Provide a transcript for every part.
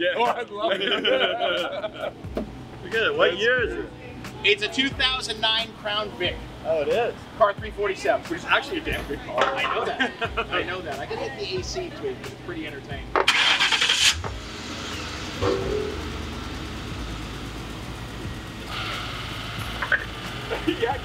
Yeah. Oh, I'd love it. Look at it. What year is it? It's a 2009 Crown Vic, Oh, it is. car 347. Which is actually a damn good car. I know that. I know that. I can hit the AC to it. It's pretty entertaining. yeah.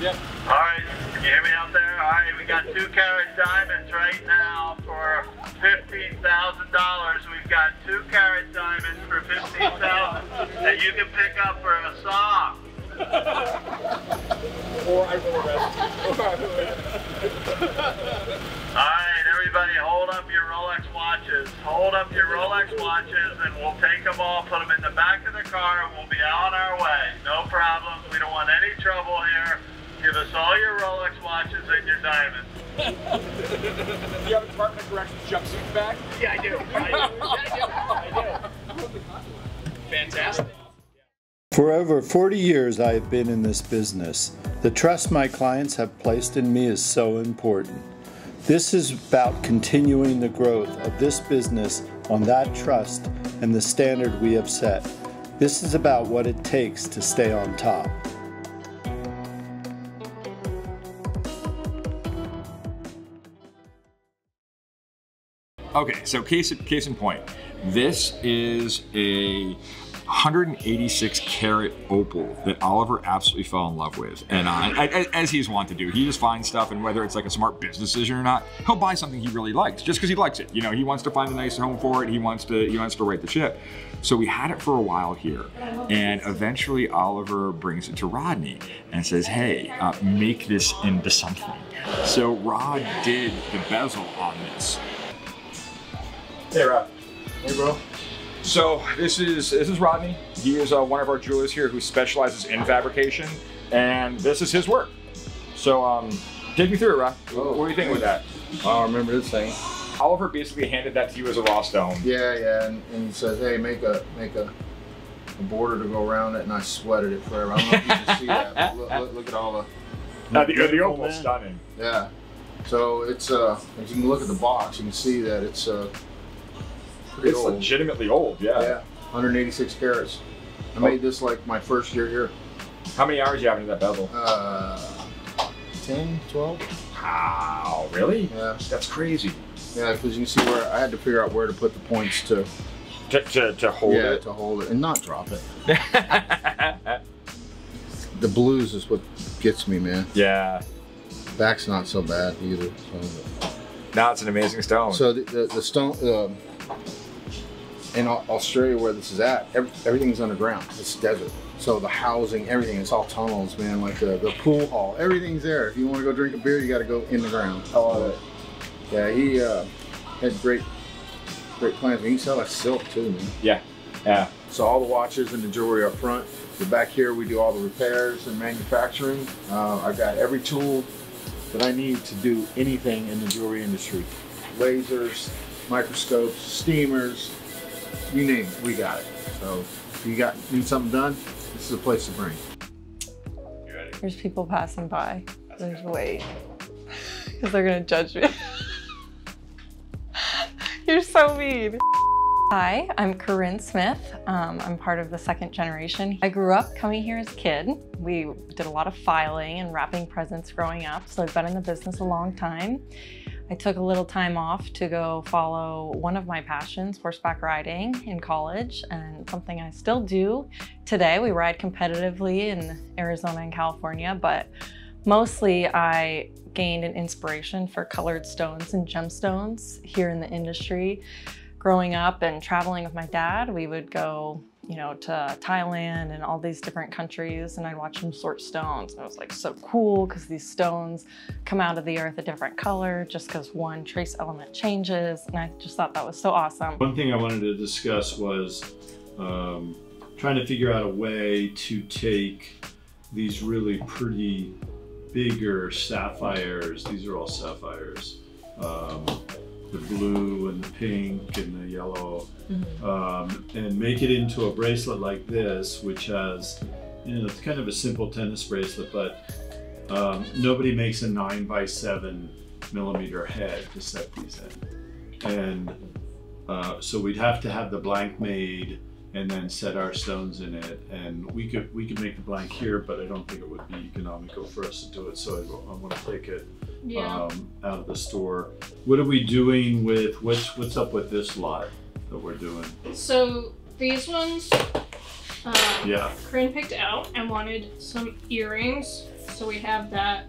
yeah. All right, can you hear me out there? All right, we got two carat diamonds right now for fifteen thousand dollars. We've got two carat diamonds for fifteen thousand that you can pick up for a song. Or I will arrest All right, everybody, hold up your Rolex watches. Hold up your Rolex watches, and we'll take them all, put them in the back of the car, and we'll be on our way. No problems. We don't want any trouble here. Give us all your Rolex watches and your diamonds. Do you have a Department of Corrections jumpsuit bag? Yeah, I do. I do. I do. Fantastic. For over 40 years, I have been in this business. The trust my clients have placed in me is so important. This is about continuing the growth of this business on that trust and the standard we have set. This is about what it takes to stay on top. Okay, so case case in point, this is a 186 carat opal that Oliver absolutely fell in love with, and uh, as he's wont to do, he just finds stuff, and whether it's like a smart business decision or not, he'll buy something he really likes just because he likes it. You know, he wants to find a nice home for it. He wants to he wants to right the ship. So we had it for a while here, and eventually Oliver brings it to Rodney and says, "Hey, uh, make this into something." So Rod did the bezel on this. Hey, Rod. Hey, bro. So this is this is Rodney. He is uh, one of our jewelers here who specializes in fabrication, and this is his work. So um, take me through it, Rod. What, what do you think with that? I remember this thing. Oliver basically handed that to you as a raw stone. Yeah, yeah, and, and he says, "Hey, make a make a, a border to go around it," and I sweated it forever. I don't know if you can see that. But look, look, look at all the Now, the, the Beautiful, opal's man. stunning. yeah. So it's uh, as you can look at the box, you can see that it's uh, pretty It's old. legitimately old. Yeah. Yeah, 186 carats. I Oh. made this like my first year here. How many hours you have into that bezel? Uh, 10, 12. Wow, really? Yeah, That's crazy. yeah, because you can see where I had to figure out where to put the points to To, to, to hold yeah it. to hold it and not drop it. The blues is what gets me, man. yeah. Back's not so bad either. So, Now it's an amazing stone. so the, the, the stone um, in Au- Australia, where this is at, ev everything's underground. It's desert. So the housing, everything, it's all tunnels, man. Like the, the pool hall, everything's there. If you want to go drink a beer, you got to go in the ground. I love it. Yeah, he uh, had great, great plans. You can sell that silk too, man. Yeah. Yeah. So all the watches and the jewelry up front. The back here, we do all the repairs and manufacturing. Uh, I've got every tool that I need to do anything in the jewelry industry. Lasers, microscopes, steamers, you name it, we got it. So if you got need something done, this is a place to bring. There's people passing by. There's wait. Because they're gonna judge me. You're so mean. Hi, I'm Corinne Smith. Um, I'm part of the second generation. I grew up coming here as a kid. We did a lot of filing and wrapping presents growing up, so I've been in the business a long time. I took a little time off to go follow one of my passions, horseback riding, in college, and something I still do today. We ride competitively in Arizona and California, but mostly I gained an inspiration for colored stones and gemstones here in the industry. Growing up and traveling with my dad, we would go, you know, to Thailand and all these different countries, and I'd watch him sort stones. And it was like so cool because these stones come out of the earth a different color just because one trace element changes. And I just thought that was so awesome. One thing I wanted to discuss was um, trying to figure out a way to take these really pretty bigger sapphires. These are all sapphires. Um, the blue and the pink and the yellow, um, and make it into a bracelet like this, which has, you know, it's kind of a simple tennis bracelet, but um, nobody makes a nine by seven millimeter head to set these in. And Uh, so we'd have to have the blank made and then set our stones in it. And we could we could make the blank here, but I don't think it would be economical for us to do it. So I, I want to take it Yeah. um, out of the store. What are we doing with what's what's up with this lot that we're doing? So these ones, um, Yeah. Corinne picked out and wanted some earrings. So we have that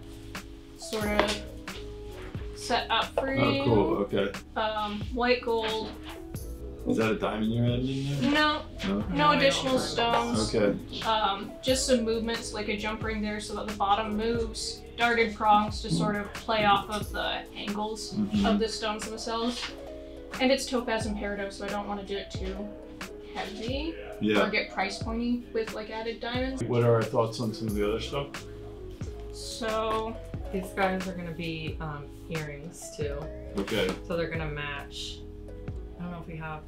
sort of set up for you. Oh, cool. Okay. Um, white gold. Is that a diamond you're adding in there? No, No. no additional stones. Okay. Um, just some movements like a jump ring there so that the bottom moves. Darted prongs to sort of play off of the angles Mhm. of the stones themselves. And it's topaz and peridot, so I don't want to do it too heavy Yeah. or get price pointy with like added diamonds. What are our thoughts on some of the other stuff? So These guys are gonna be um, earrings too, Okay. so they're gonna match. I don't know if we have.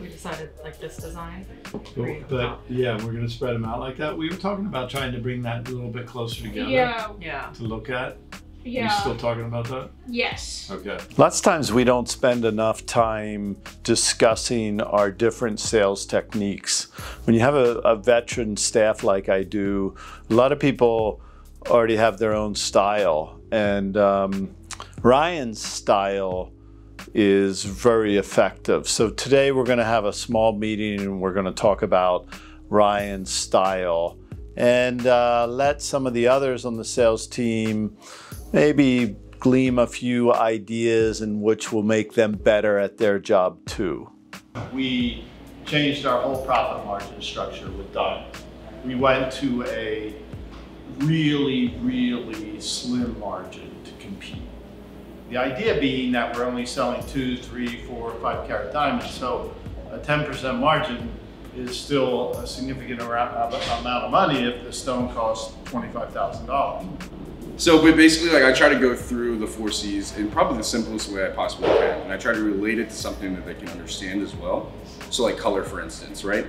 We decided like this design. But, but yeah, we're gonna spread them out like that. We were talking about trying to bring that a little bit closer together yeah, Yeah. to look at. We yeah, still talking about that? yes. Okay. Lots of times we don't spend enough time discussing our different sales techniques. When you have a, a veteran staff like I do, a lot of people already have their own style. And um, Ryan's style is very effective. So today we're going to have a small meeting and we're going to talk about Ryan's style and uh, let some of the others on the sales team maybe gleam a few ideas and which will make them better at their job too. we changed our whole profit margin structure with Diamond. We went to a really, really slim margin. The idea being that we're only selling two, three, four, five carat diamonds, so a 10% margin is still a significant amount of money if the stone costs $25,000. So, but basically, like I try to go through the four C's in probably the simplest way I possibly can, and I try to relate it to something that they can understand as well. So, like color, for instance, right?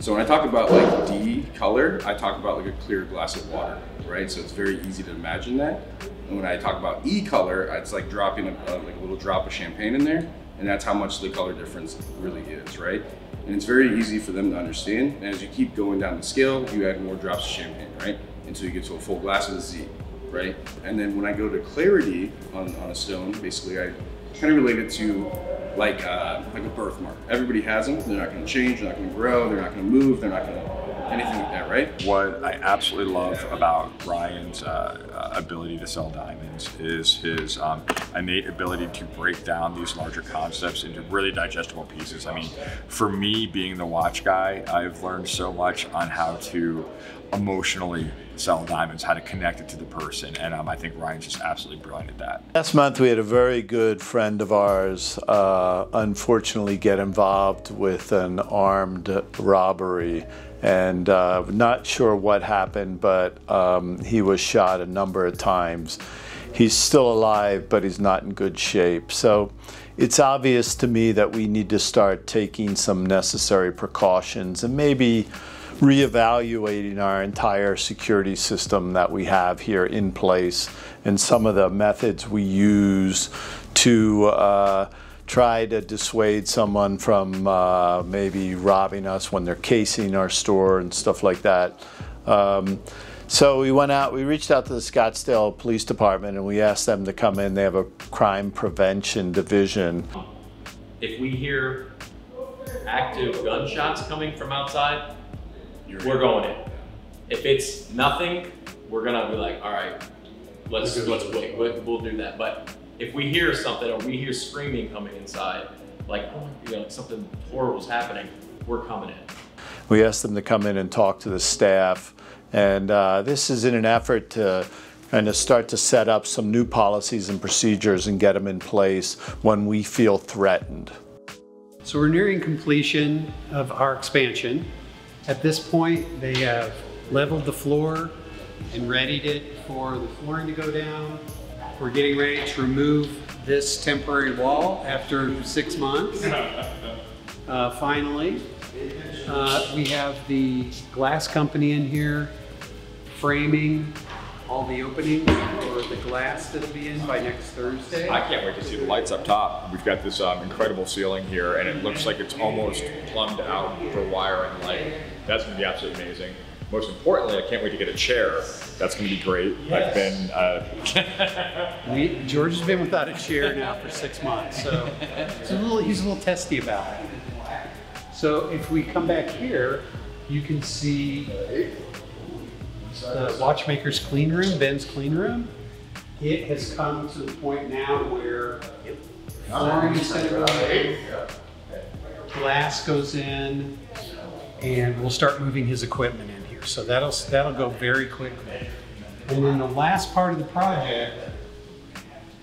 So when I talk about like D color, I talk about like a clear glass of water, right? So it's very easy to imagine that. And when I talk about E color, it's like dropping a, like a little drop of champagne in there, and that's how much the color difference really is, right? And it's very easy for them to understand. And as you keep going down the scale, you add more drops of champagne, right? Until you get to a full glass of the Z, right? And then when I go to clarity on, on a stone, basically I kind of relate it to like uh, like a birthmark. Everybody has them. They're not going to change. They're not going to grow. They're not going to move. They're not going to anything like that, right? What I absolutely love about Ryan's uh, uh, ability to sell diamonds is his um, innate ability to break down these larger concepts into really digestible pieces. I mean, for me, being the watch guy, I've learned so much on how to emotionally sell diamonds, how to connect it to the person, and um, I think Ryan's just absolutely brilliant at that. Last month, we had a very good friend of ours uh, unfortunately get involved with an armed robbery. And uh, not sure what happened, but um, he was shot a number of times. He's still alive, but he's not in good shape. So it's obvious to me that we need to start taking some necessary precautions and maybe reevaluating our entire security system that we have here in place and some of the methods we use to uh, try to dissuade someone from uh, maybe robbing us when they're casing our store and stuff like that. Um, so we went out, we reached out to the Scottsdale Police Department and we asked them to come in. They have a crime prevention division. If we hear active gunshots coming from outside, we're going in. If it's nothing, we're gonna be like, all right, let's let's wait. We'll, we'll do that. But if we hear something or we hear screaming coming inside, like oh, you know, something horrible's happening, we're coming in. We asked them to come in and talk to the staff. And uh, this is in an effort to kind of start to set up some new policies and procedures and get them in place when we feel threatened. So we're nearing completion of our expansion. At this point, they have leveled the floor and readied it for the flooring to go down. We're getting ready to remove this temporary wall after six months. Uh, finally, uh, we have the glass company in here framing all the openings for the glass that'll be in by next Thursday. I can't wait to see the lights up top. We've got this um, incredible ceiling here, and it looks like it's almost plumbed out for wire and light. That's going to be absolutely amazing. Most importantly, I can't wait to get a chair. That's going to be great. I've been. Uh, We, George has been without a chair now for six months, so it's a little, he's a little testy about it. So if we come back here, you can see the watchmaker's clean room, Ben's clean room. It has come to the point now where flooring is to glass goes in, and we'll start moving his equipment in here. So that'll that'll go very quickly. And then the last part of the project,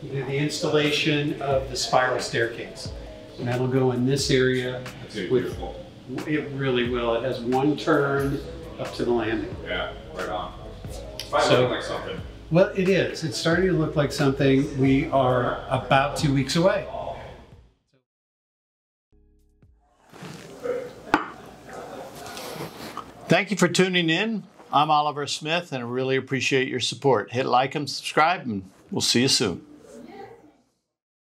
you do the installation of the spiral staircase. And that'll go in this area. with- It really will. It has one turn up to the landing. yeah, right on. So- looking like something. Well, it is. It's starting to look like something. We are about two weeks away. Thank you for tuning in. I'm Oliver Smith and I really appreciate your support. Hit like and subscribe, and we'll see you soon.